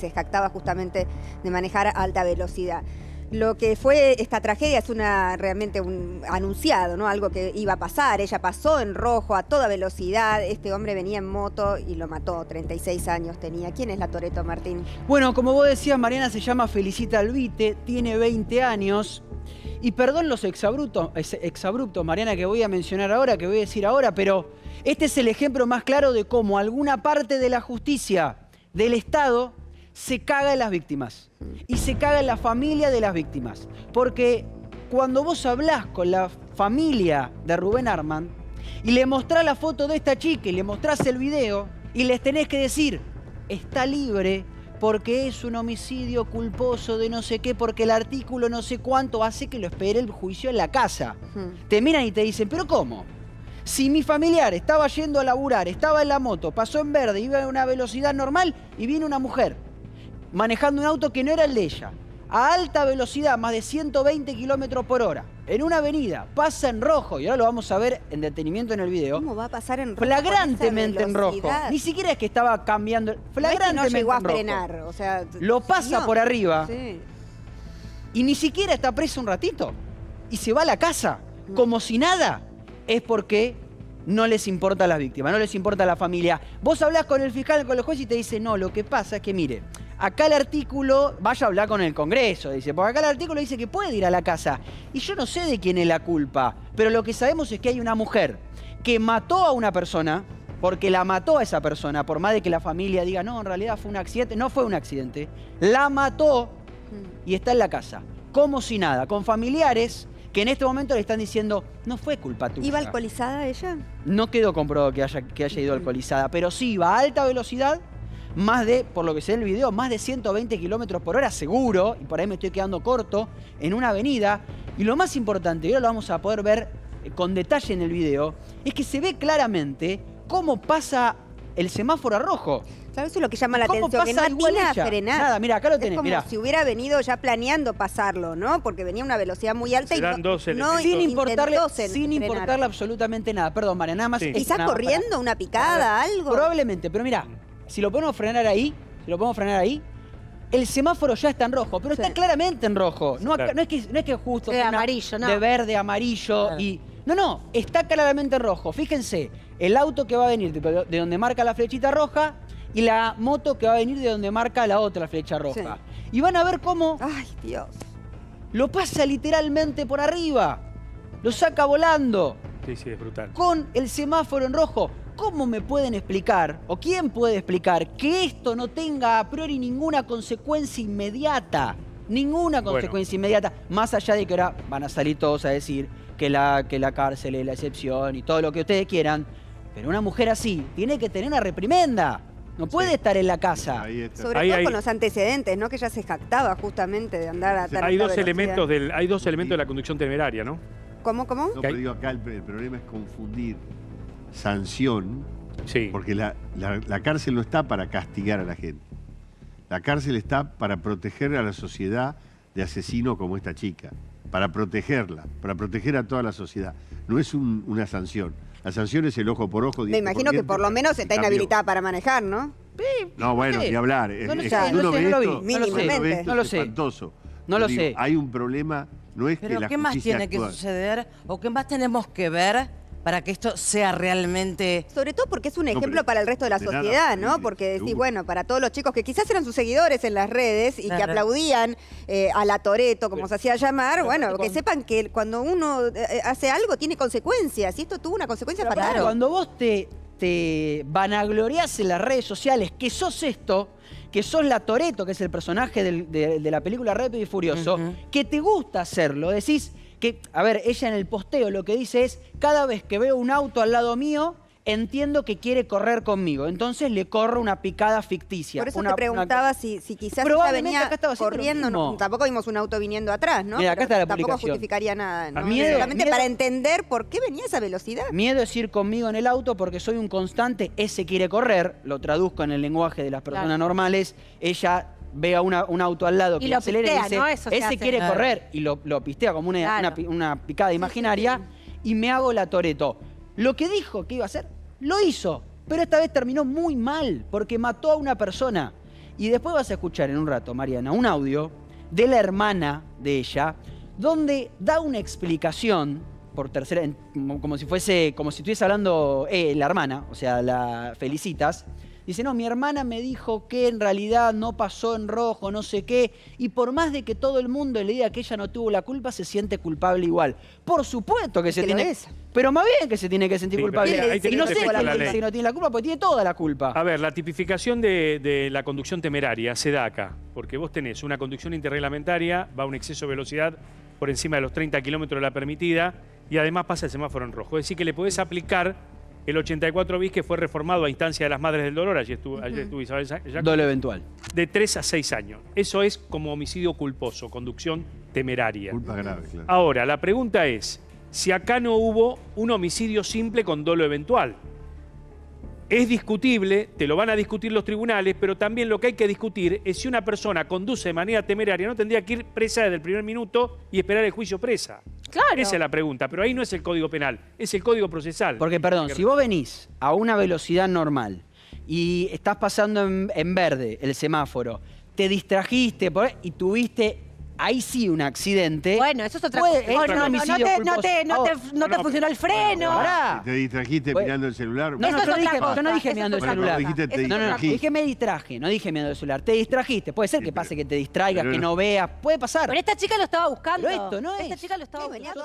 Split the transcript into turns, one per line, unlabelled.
se jactaba justamente de manejar a alta velocidad. Lo que fue esta tragedia es una realmente un anunciado, ¿no? Algo que iba a pasar. Ella pasó en rojo a toda velocidad. Este hombre venía en moto y lo mató. 36 años tenía. ¿Quién es la Toreto Martín?
Bueno, como vos decías, Mariana se llama Felicita Albite, tiene 20 años. Y perdón los exabruptos, Mariana, que voy a mencionar ahora, que voy a decir ahora, pero este es el ejemplo más claro de cómo alguna parte de la justicia del Estado se caga en las víctimas y se caga en la familia de las víctimas. Porque cuando vos hablás con la familia de Rubén Arman y le mostrás la foto de esta chica y le mostrás el video y les tenés que decir, está libre porque es un homicidio culposo de no sé qué, porque el artículo no sé cuánto hace que lo espere el juicio en la casa. Te miran y te dicen, pero ¿cómo? Si mi familiar estaba yendo a laburar, estaba en la moto, pasó en verde, iba a una velocidad normal y viene una mujer manejando un auto que no era el de ella, a alta velocidad, más de 120 kilómetros por hora, en una avenida, pasa en rojo, y ahora lo vamos a ver en detenimiento en el video.
¿Cómo va a pasar en rojo?
Flagrantemente en rojo. Ni siquiera es que estaba cambiando. Flagrantemente
no
a
frenar, o sea.
Lo pasa por arriba. Y ni siquiera está preso un ratito. Y se va a la casa, como si nada. Es porque no les importa a las víctimas, no les importa a la familia. Vos hablás con el fiscal, con el juez y te dice, no, lo que pasa es que, mire, acá el artículo, vaya a hablar con el Congreso, dice, porque acá el artículo dice que puede ir a la casa. Y yo no sé de quién es la culpa, pero lo que sabemos es que hay una mujer que mató a una persona, porque la mató a esa persona, por más de que la familia diga, no, en realidad fue un accidente, no fue un accidente, la mató y está en la casa, como si nada, con familiares que en este momento le están diciendo, no fue culpa tuya.
¿Iba alcoholizada ella?
No quedó comprobado que haya, que haya ido alcoholizada, pero sí iba a alta velocidad, más de, por lo que se ve en el video, más de 120 kilómetros por hora seguro, y por ahí me estoy quedando corto, en una avenida. Y lo más importante, y ahora lo vamos a poder ver eh, con detalle en el video, es que se ve claramente cómo pasa el semáforo a rojo.
¿Sabes lo que llama la atención? Que no atina a frenar.
Nada, mira, acá lo tenés,
es como si hubiera venido ya planeando pasarlo, ¿no? Porque venía a una velocidad muy alta y no,
sin importarle, sin importarle absolutamente nada. Perdón, María, nada más.
Quizás corriendo, una picada, algo.
Probablemente, pero mira, si lo podemos frenar ahí, si lo podemos frenar ahí, el semáforo ya está en rojo, pero está claramente en rojo. No, es, que, no es que justo
de amarillo, no.
de verde, amarillo y no, no, está claramente en rojo. Fíjense, el auto que va a venir de donde marca la flechita roja y la moto que va a venir de donde marca la otra flecha roja. Y van a ver cómo...
¡Ay, Dios!
Lo pasa literalmente por arriba. Lo saca volando.
Sí, sí, es brutal.
Con el semáforo en rojo. ¿Cómo me pueden explicar, o quién puede explicar, que esto no tenga a priori ninguna consecuencia inmediata? Ninguna consecuencia inmediata, más allá de que ahora van a salir todos a decir que la, que la cárcel es la excepción y todo lo que ustedes quieran. Pero una mujer así tiene que tener una reprimenda. No puede estar en la casa.
Sobre todo con los antecedentes, ¿no? Que ella se jactaba justamente de andar a
hay dos elementos del Hay dos elementos de la conducción temeraria, ¿no?
¿Cómo, cómo?
No, pero digo acá el, problema es confundir sanción, sí. porque la, la cárcel no está para castigar a la gente. La cárcel está para proteger a la sociedad de asesinos como esta chica, para protegerla, para proteger a toda la sociedad. No es una sanción. La sanción es el ojo por ojo.
Me imagino que por lo menos está inhabilitada para manejar, ¿no?
No, bueno, ni hablar.
No lo sé, no, lo vi.
Mínimamente.
No lo sé.
Espantoso.
No lo sé.
Hay un problema, no es
Pero
que la
¿qué más tiene que suceder o qué más tenemos que ver para que esto sea realmente...
Sobre todo porque es un ejemplo para el resto de la sociedad, ¿no? Porque decís, bueno, para todos los chicos que quizás eran sus seguidores en las redes y que aplaudían eh, a la Toreto, como se hacía llamar, bueno, que sepan que cuando uno eh, eh, hace algo tiene consecuencias y esto tuvo una consecuencia fatal.
Cuando vos te, te vanagloriás en las redes sociales que sos esto, que sos la Toreto, que es el personaje de, la película Rápido y Furioso, que te gusta hacerlo, decís que, a ver, ella en el posteo lo que dice es, cada vez que veo un auto al lado mío, entiendo que quiere correr conmigo. Entonces le corro una picada ficticia.
Por eso te preguntaba si, si, quizás ella venía corriendo. tampoco vimos un auto viniendo atrás, ¿no?
Mira, acá está la
tampoco justificaría nada. ¿no? Miedo, Solamente para entender por qué venía esa velocidad.
Miedo es ir conmigo en el auto porque soy un constante. Ese quiere correr. Lo traduzco en el lenguaje de las personas normales. Ella ve a un auto al lado que
y
acelera
y dice,
ese quiere correr y lo, pistea como una, una, picada imaginaria y me hago la Toreto. Lo que dijo que iba a hacer, lo hizo, pero esta vez terminó muy mal porque mató a una persona. Y después vas a escuchar en un rato, Mariana, un audio de la hermana de ella, donde da una explicación por tercera, como si fuese, como si estuviese hablando eh, la hermana, o sea, la felicitas. Dice, no, mi hermana me dijo que en realidad no pasó en rojo, no sé qué, y por más de que todo el mundo le diga que ella no tuvo la culpa, se siente culpable igual. Por supuesto que se tiene... Pero más bien que se tiene que sentir culpable. y no sé si no tiene la culpa, porque tiene toda la culpa.
A ver, la tipificación de, de, la conducción temeraria se da acá, porque vos tenés una conducción interreglamentaria, va a un exceso de velocidad por encima de los 30 kilómetros de la permitida, y además pasa el semáforo en rojo. Es decir, que le podés aplicar el 84 bis que fue reformado a instancia de las Madres del Dolor, allí estuvo, Isabel
Doble eventual.
De 3 a 6 años. Eso es como homicidio culposo, conducción temeraria.
Culpa grave, claro.
Ahora, la pregunta es, si acá no hubo un homicidio simple con dolo eventual. Es discutible, te lo van a discutir los tribunales, pero también lo que hay que discutir es si una persona conduce de manera temeraria, no tendría que ir presa desde el primer minuto y esperar el juicio presa.
Claro.
Esa es la pregunta, pero ahí no es el código penal, es el código procesal.
Porque, perdón, si vos venís a una velocidad normal y estás pasando en, verde el semáforo, te distrajiste y tuviste ahí sí un accidente.
Bueno, eso es otra cosa. no, te, no, te, funcionó el freno.
Te distrajiste mirando el celular.
No, no, yo, dije, yo no dije mirando el celular. Dijiste, te no, no, dije me distrajé, no dije mirando el celular. Te distrajiste. Puede ser que pase que te distraigas, que no veas. Puede pasar.
Pero esta chica lo estaba buscando.
Pero esto no
Esta chica lo estaba buscando.